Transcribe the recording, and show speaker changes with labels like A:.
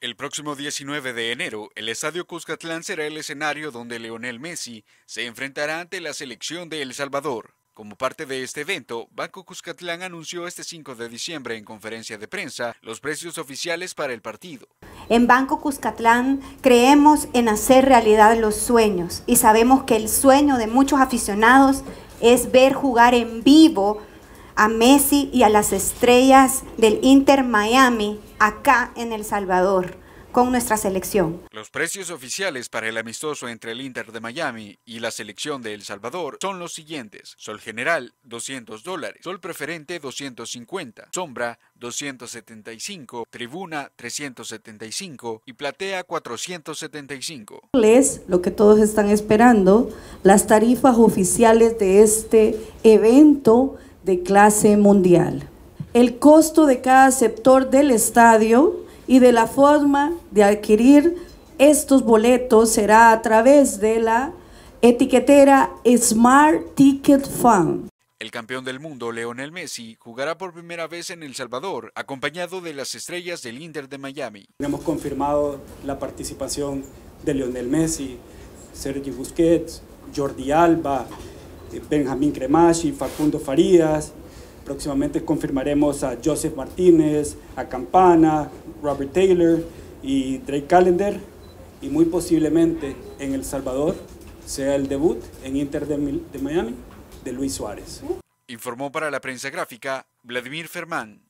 A: El próximo 19 de enero, el Estadio Cuscatlán será el escenario donde Leonel Messi se enfrentará ante la selección de El Salvador. Como parte de este evento, Banco Cuscatlán anunció este 5 de diciembre en conferencia de prensa los precios oficiales para el partido.
B: En Banco Cuscatlán creemos en hacer realidad los sueños y sabemos que el sueño de muchos aficionados es ver jugar en vivo a Messi y a las estrellas del Inter Miami acá en El Salvador con nuestra selección.
A: Los precios oficiales para el amistoso entre el Inter de Miami y la selección de El Salvador son los siguientes. Sol general 200 dólares, sol preferente 250, sombra 275, tribuna 375 y platea 475.
C: Es lo que todos están esperando, las tarifas oficiales de este evento de clase mundial el costo de cada sector del estadio y de la forma de adquirir estos boletos será a través de la etiquetera Smart Ticket Fund.
A: El campeón del mundo, Leonel Messi, jugará por primera vez en El Salvador, acompañado de las estrellas del Inter de Miami.
D: Hemos confirmado la participación de Leonel Messi, Sergi Busquets, Jordi Alba, Benjamín Cremachi, Facundo Farías, Próximamente confirmaremos a Joseph Martínez, a Campana, Robert Taylor y Drake Callender y muy posiblemente en El Salvador sea el debut en Inter de, de Miami de Luis Suárez.
A: Informó para la prensa gráfica Vladimir Fermán.